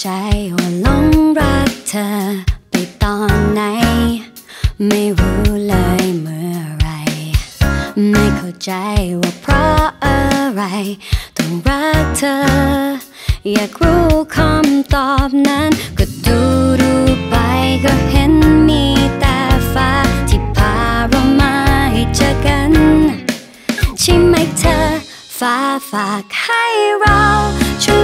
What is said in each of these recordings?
ใจว่าหลงรักเธอไปตอนไหน ไม่รู้เลยเมื่อไร ไม่เข้าใจว่าเพราะอะไร ต้องรักเธอ อยากรู้คำตอบนั้น ก็ดูดูไปก็เห็นมีแต่ฟ้า ที่พาเรามาให้เจอกันใช่ไหมเธอ ฟ้าฝากให้เราช่วย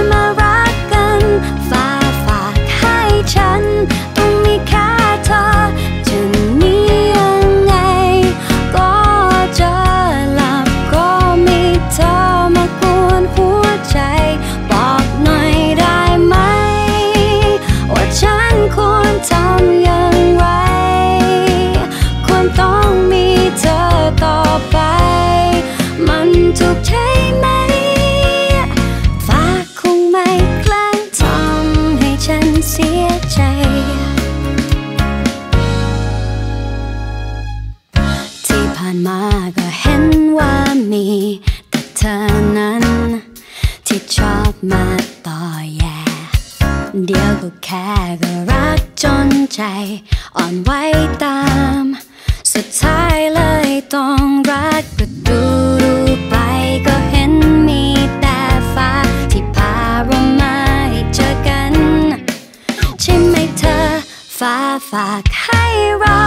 มีแต่เธอนั้น ที่ชอบมาต่อแย่ เดี๋ยวก็แค่ก็รักจนใจ อ่อนไหวตาม สุดท้ายเลยต้องรักก็ดูดูไปก็เห็นมีแต่ฟ้า ที่พาเรามาให้เจอกัน ใช่ไหมเธอฟ้าฝากให้เรา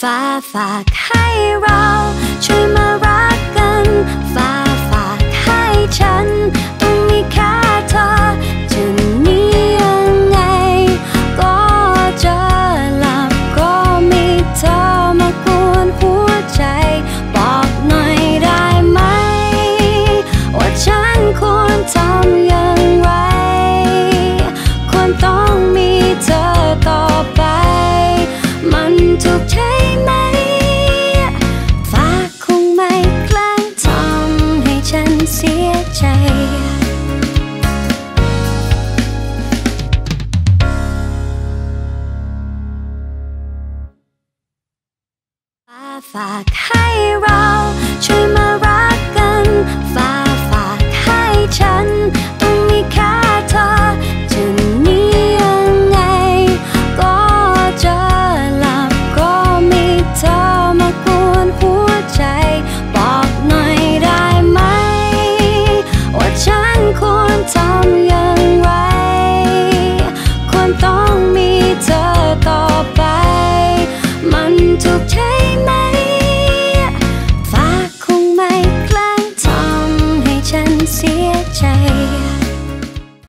ฟ้าฝากให้เราช่วยมา ฝากให้เราช่วยมารักกันฝากฝากให้ฉันต้องมีค่าเธอจะนี้ยังไง ก็เจอหลับก็มีเธอมากวนหัวใจ บอกหน่อยได้ไหม ว่าฉันควรทำ